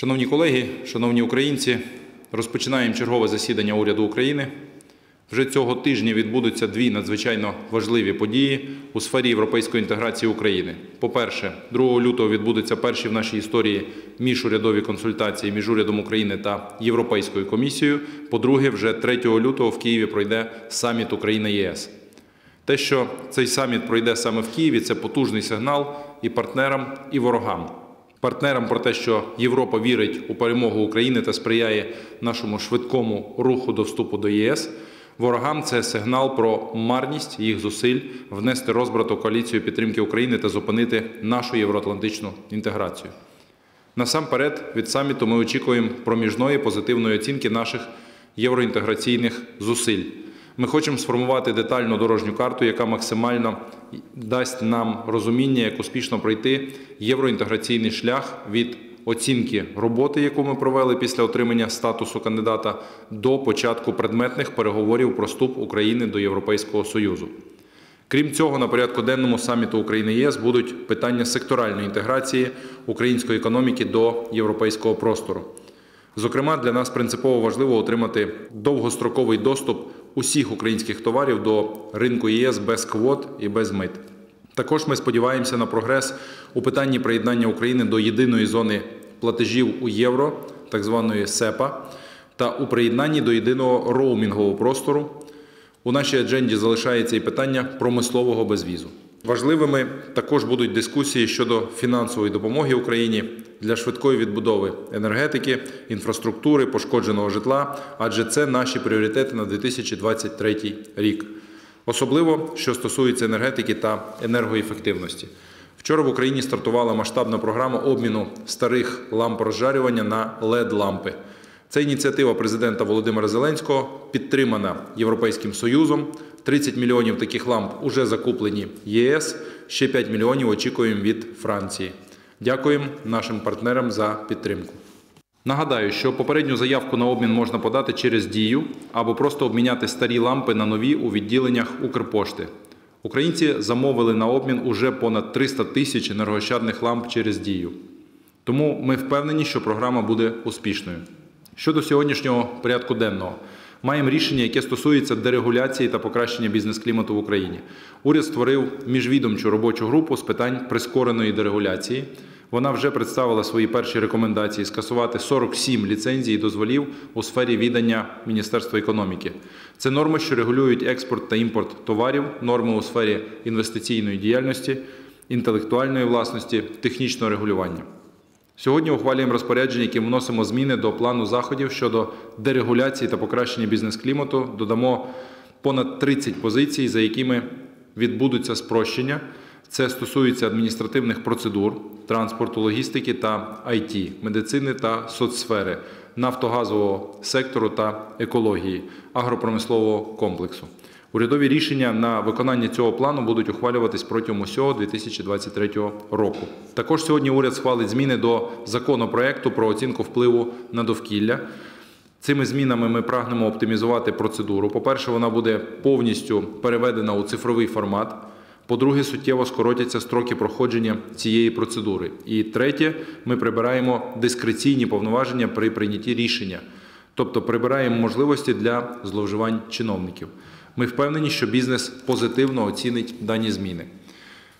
Шановні колеги, шановні українці, розпочинаємо чергове засідання уряду України. Вже цього тижня відбудуться дві надзвичайно важливі події у сфері європейської інтеграції України. По-перше, 2 лютого відбудуться перші в нашій історії міжурядові консультації між урядом України та Європейською комісією. По-друге, вже 3 лютого в Києві пройде саміт Україна ЄС. Те, що цей саміт пройде саме в Києві, це потужний сигнал і партнерам, і ворогам. Партнерам про те, що Європа вірить у перемогу України та сприяє нашому швидкому руху до вступу до ЄС. Ворогам це сигнал про марність їх зусиль внести розбрат у коаліцію підтримки України та зупинити нашу євроатлантичну інтеграцію. Насамперед, від саміту ми очікуємо проміжної позитивної оцінки наших євроінтеграційних зусиль. Ми хочемо сформувати детальну дорожню карту, яка максимально дасть нам розуміння, як успішно пройти євроінтеграційний шлях від оцінки роботи, яку ми провели після отримання статусу кандидата, до початку предметних переговорів про вступ України до Європейського Союзу. Крім цього, на порядку денному саміту України ЄС будуть питання секторальної інтеграції української економіки до європейського простору. Зокрема, для нас принципово важливо отримати довгостроковий доступ усіх українських товарів до ринку ЄС без квот і без мит. Також ми сподіваємося на прогрес у питанні приєднання України до єдиної зони платежів у євро, так званої СЕПА, та у приєднанні до єдиного роумінгового простору. У нашій адженді залишається і питання промислового безвізу. Важливими також будуть дискусії щодо фінансової допомоги Україні для швидкої відбудови енергетики, інфраструктури, пошкодженого житла, адже це наші пріоритети на 2023 рік. Особливо що стосується енергетики та енергоефективності. Вчора в Україні стартувала масштабна програма обміну старих ламп розжарювання на led лампи Це ініціатива президента Володимира Зеленського підтримана Європейським Союзом. 30 мільйонів таких ламп вже закуплені ЄС. Ще 5 мільйонів очікуємо від Франції. Дякуємо нашим партнерам за підтримку. Нагадаю, що попередню заявку на обмін можна подати через дію або просто обміняти старі лампи на нові у відділеннях Укрпошти. Українці замовили на обмін уже понад 300 тисяч енергощадних ламп через дію. Тому ми впевнені, що програма буде успішною. Щодо сьогоднішнього порядку денного, маємо рішення, яке стосується дерегуляції та покращення бізнес-клімату в Україні. Уряд створив міжвідомчу робочу групу з питань прискореної дерегуляції. Вона вже представила свої перші рекомендації скасувати 47 ліцензій і дозволів у сфері відання Міністерства економіки. Це норми, що регулюють експорт та імпорт товарів, норми у сфері інвестиційної діяльності, інтелектуальної власності, технічного регулювання. Сьогодні ухвалюємо розпорядження, яким вносимо зміни до плану заходів щодо дерегуляції та покращення бізнес-клімату. Додамо понад 30 позицій, за якими відбудуться спрощення. Це стосується адміністративних процедур, транспорту, логістики та IT, медицини та соцсфери, нафтогазового сектору та екології, агропромислового комплексу. Урядові рішення на виконання цього плану будуть ухвалюватись протягом усього 2023 року. Також сьогодні уряд схвалить зміни до законопроекту про оцінку впливу на довкілля. Цими змінами ми прагнемо оптимізувати процедуру. По-перше, вона буде повністю переведена у цифровий формат. По-друге, суттєво скоротяться строки проходження цієї процедури. І третє, ми прибираємо дискреційні повноваження при прийнятті рішення, тобто прибираємо можливості для зловживань чиновників. Ми впевнені, що бізнес позитивно оцінить дані зміни.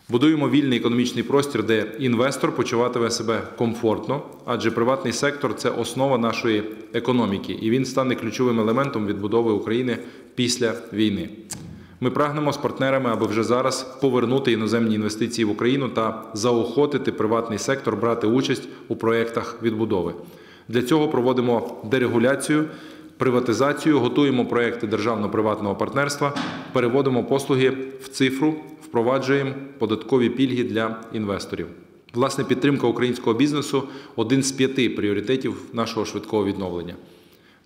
Будуємо вільний економічний простір, де інвестор почуватиме себе комфортно, адже приватний сектор це основа нашої економіки, і він стане ключовим елементом відбудови України після війни. Ми прагнемо з партнерами, аби вже зараз повернути іноземні інвестиції в Україну та заохотити приватний сектор брати участь у проєктах відбудови. Для цього проводимо дерегуляцію, приватизацію, готуємо проекти державно-приватного партнерства, переводимо послуги в цифру, впроваджуємо податкові пільги для інвесторів. Власне, підтримка українського бізнесу один з п'яти пріоритетів нашого швидкого відновлення.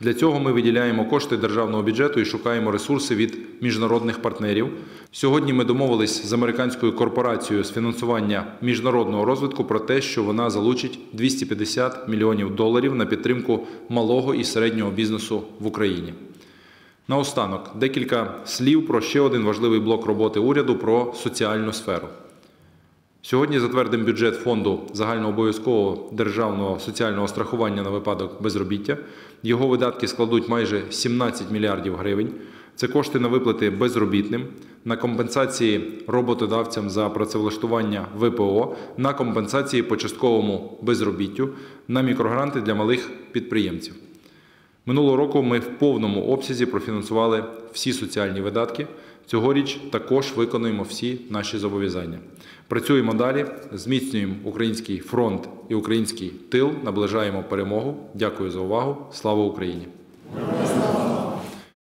Для цього ми виділяємо кошти державного бюджету і шукаємо ресурси від міжнародних партнерів. Сьогодні ми домовились з американською корпорацією з фінансування міжнародного розвитку про те, що вона залучить 250 мільйонів доларів на підтримку малого і середнього бізнесу в Україні. Наостанок декілька слів про ще один важливий блок роботи уряду про соціальну сферу. Сьогодні затвердимо бюджет фонду загальнообов'язкового державного соціального страхування на випадок безробіття. Його видатки складуть майже 17 мільярдів гривень. Це кошти на виплати безробітним, на компенсації роботодавцям за працевлаштування ВПО, на компенсації по частковому безробіттю, на мікрогранти для малих підприємців. Минулого року ми в повному обсязі профінансували всі соціальні видатки. Цьогоріч також виконуємо всі наші зобов'язання. Працюємо далі, зміцнюємо український фронт і український тил, наближаємо перемогу. Дякую за увагу. Слава Україні!